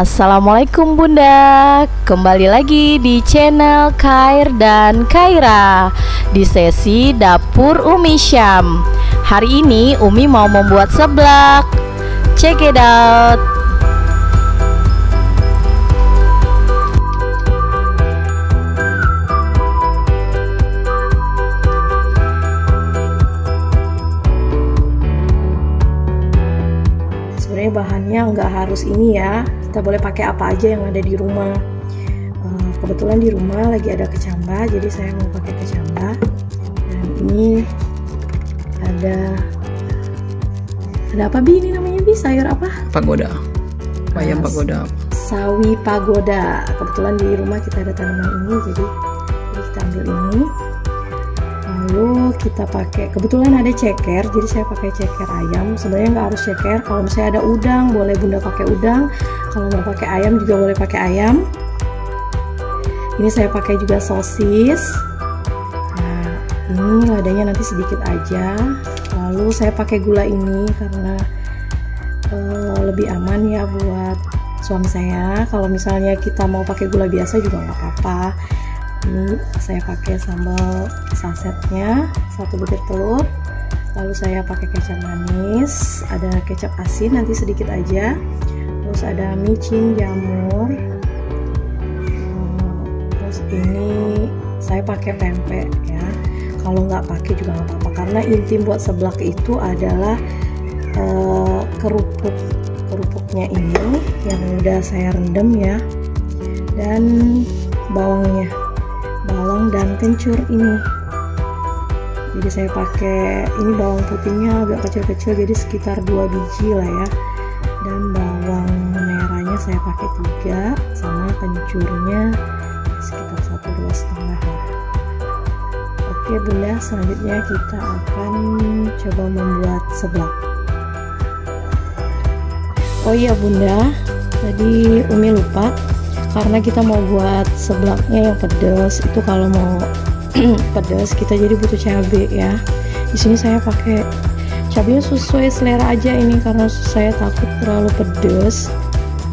Assalamualaikum Bunda. Kembali lagi di channel Kair dan Kaira Di sesi Dapur Umi Syam. Hari ini Umi mau membuat seblak. Check it out sebenarnya bahannya nggak harus ini ya. Kita boleh pakai apa aja yang ada di rumah. Eh, kebetulan di rumah lagi ada kecamba jadi saya mau pakai kecamba. Dan ini ada ada apa bi? Ini namanya bi? Sayur apa? Pagoda. Bayam Ah, pagoda. sawi pagoda. Kebetulan di rumah kita ada tanaman ini jadi, jadi kita ambil ini lalu kita pakai kebetulan ada ceker jadi saya pakai ceker ayam. Sebenarnya nggak harus ceker kalau misalnya ada udang boleh bunda pakai udang. Kalau mau pakai ayam juga boleh pakai ayam. Ini saya pakai juga sosis. Nah ini ladanya nanti sedikit aja. Lalu saya pakai gula ini karena eh, lebih aman ya buat suami saya. Kalau misalnya kita mau pakai gula biasa juga nggak apa-apa ini saya pakai sambal sasetnya satu butir telur. Lalu saya pakai kecap manis ada kecap asin nanti sedikit aja. Terus ada micin jamur. Hmm, terus ini saya pakai pempek ya. Kalau nggak pakai juga nggak apa-apa karena inti buat seblak itu adalah eh, kerupuk. Kerupuknya ini yang udah saya rendam ya. Dan bawangnya bawang dan kencur ini. Jadi saya pakai ini bawang putihnya agak kecil-kecil jadi sekitar dua biji lah ya. Dan bawang merahnya saya pakai tiga sama kencurnya sekitar satu dua setengah lah. Oke bunda selanjutnya kita akan coba membuat seblak. Oh iya bunda tadi Umi lupa karena kita mau buat seblaknya yang pedas itu kalau mau pedas kita jadi butuh cabai ya. Di sini saya pakai cabenya sesuai selera aja ini karena saya takut terlalu pedas.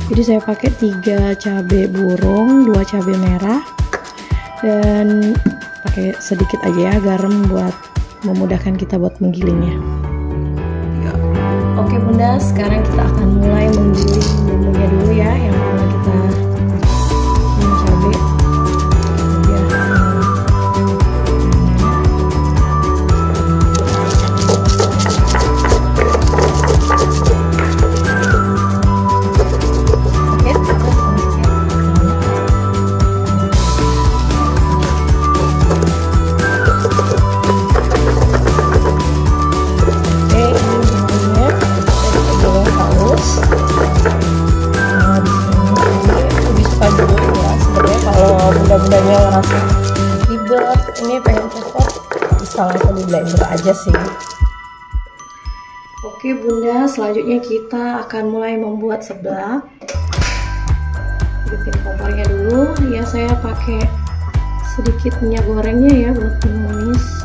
Jadi saya pakai tiga cabai burung dua cabai merah dan pakai sedikit aja ya garam buat memudahkan kita buat menggilingnya Oke bunda, sekarang kita akan mulai menggiling bumbunya dulu ya Yang pengen cepet, bisa langsung di blender aja sih. Oke bunda, selanjutnya kita akan mulai membuat seblak. Bikin kompornya dulu. Ya saya pakai sedikit minyak gorengnya ya buat menumis.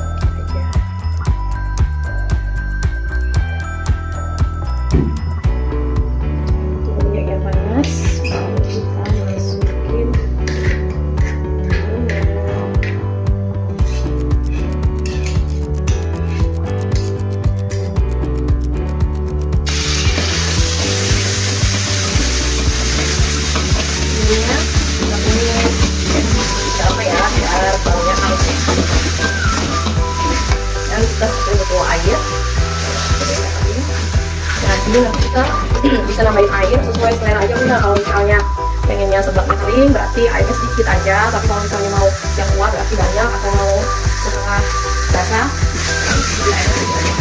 Di sini nanti kita bisa nambahin air sesuai selera aja bunda. Kalau misalnya pengennya seblaknya kering, berarti airnya sedikit aja. Tapi kalau misalnya mau yang kuat, berarti banyak. Atau mau setengah basah, jadi.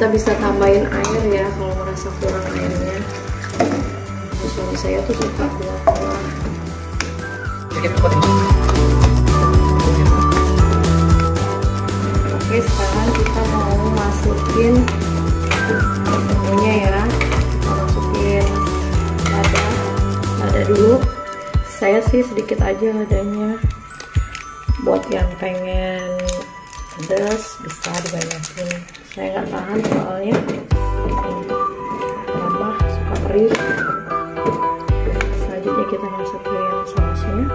Kita bisa tambahin air ya kalau merasa kurang airnya. Suami saya tuh suka kuah-kuah oke sekarang kita mau masukin bumbunya ya. Masukin lada. Lada dulu. Saya sih sedikit aja ladanya. Buat yang pengen pedas bisa dibanyakin saya nggak tahan soalnya. Tambah suka perih selanjutnya kita masukin sausnya.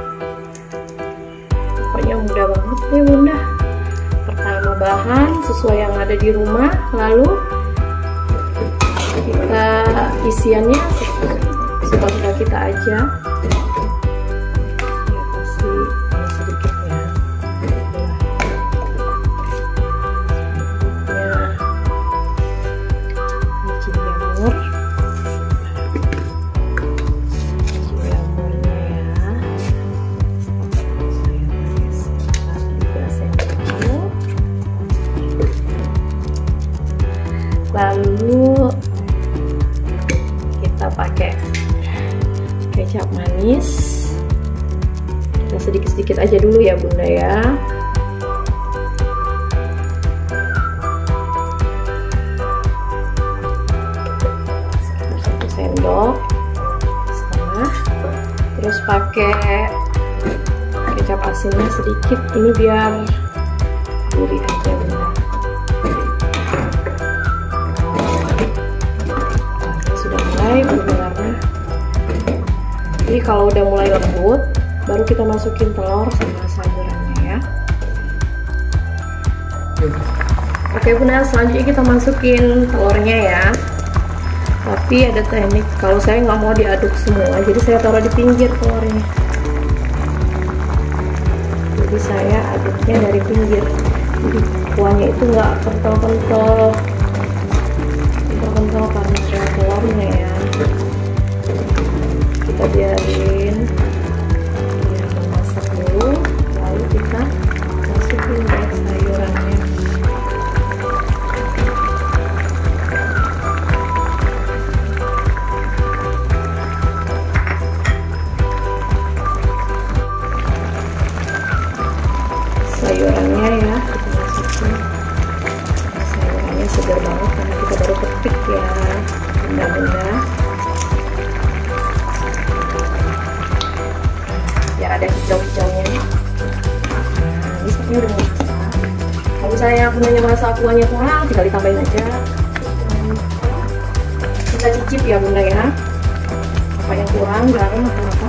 Pokoknya mudah banget nih bunda. Pertama bahan sesuai yang ada di rumah lalu kita isiannya suka-suka kita aja kecap manis. Kita sedikit-sedikit aja dulu ya bunda ya. Satu sendok setengah. Terus pakai kecap asinnya sedikit ini biar gurih aja bunda. Sudah mulai berwarna jadi kalau udah mulai lembut baru kita masukin telur sama sayurannya ya. Oke bunda selanjutnya kita masukin telurnya ya. Tapi ada teknik kalau saya nggak mau diaduk semua jadi saya taruh di pinggir telurnya. Jadi saya aduknya dari pinggir. Jadi kuahnya itu nggak kental-kental. Kental-kental karena telurnya ya kita biarin. Biar memasak dulu lalu kita masukin ya sayurannya. Sayurannya ya kita masukin. Sayurannya segar banget karena kita baru petik ya benda-benda misalnya punya merasa kuahnya kurang tinggal ditambahin aja kita cicip ya bunda ya apa yang kurang garam atau apa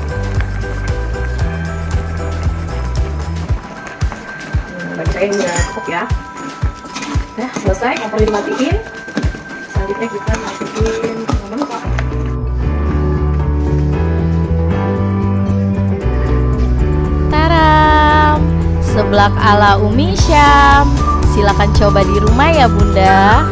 bagi saya ini udah cukup ya Nah, selesai, kompor dimatiin. Selanjutnya kita masukin. Taram, seblak ala Umi Syam. Silakan coba di rumah ya Bunda.